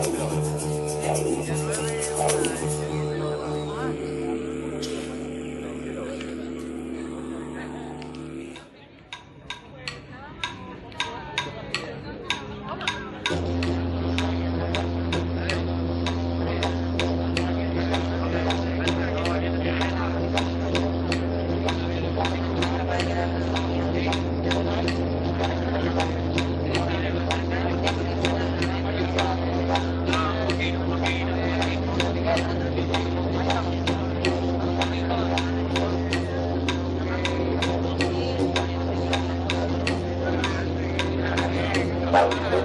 好，不要。